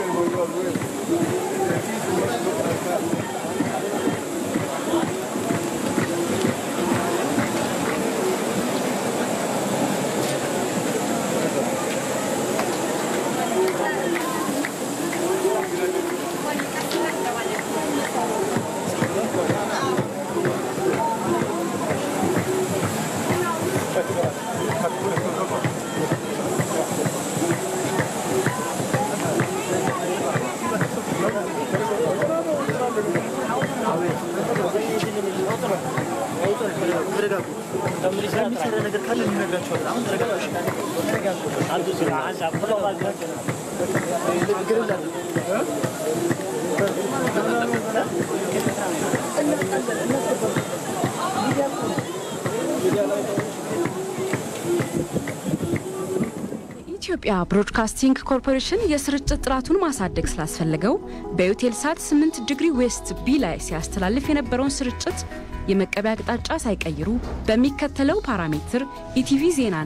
perguntou a. Güey. የኢትዮጵያ ብሮድካስቲንግ ኮርፖሬሽን የስርጭት ጥራቱን ማሳደግ ስላስፈለገው በ Eutelsat 8 ዲግሪ West B ላይ ሲያስተላልፍ የነበረውን ስርጭት የመቀበያ አቅጣጫ ሳይቀይሩ በሚከተለው parameter ኢቲቪ ዜና